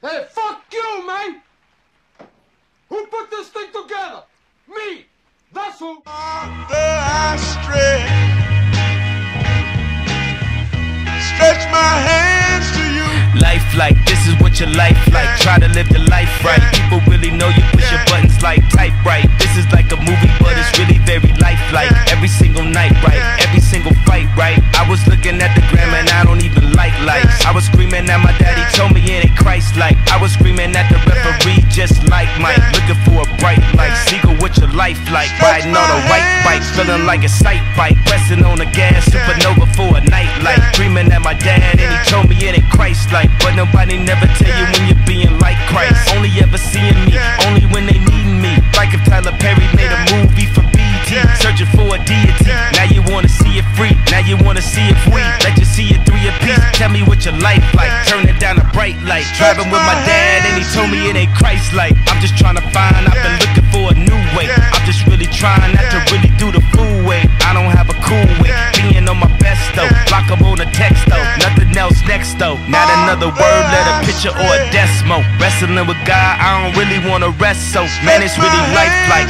Hey, fuck you, man! Who put this thing together? Me! That's who! I stretch, stretch my hands to you. Life like, this is what your life like. Try to live the life right. People really know you push your buttons like type right. This is like a movie, but it's really very lifelike. Every single night, right? Every single fight, right? I was looking at the gram and I don't even like lights. I was screaming at my daddy, told me like. I was screaming at the referee, just like Mike. Looking for a bright light. Seagull, what your life like? Riding on a white bike, feeling like a sight bike. Pressing on the gas, supernova for a night light. Dreaming at my dad, and he told me it ain't Christ like. But nobody never tell you when you're being like Christ. Only ever seeing me, only when they need me. Like if Tyler Perry made a movie for BT, searching for a deity. Now you wanna see it free, now you wanna see it free. Let you see it three a piece. Tell me what your life like. Turn it down a bright light. Driving with my dad, and he told me it ain't Christ like. I'm just trying to find, I've been looking for a new way. I'm just really trying not to really do the fool way. I don't have a cool way. Being on my best though. Block up on the text though. Nothing else next though. Not another word, let a picture or a decimal. Wrestling with God, I don't really wanna rest so. Man, it's really life like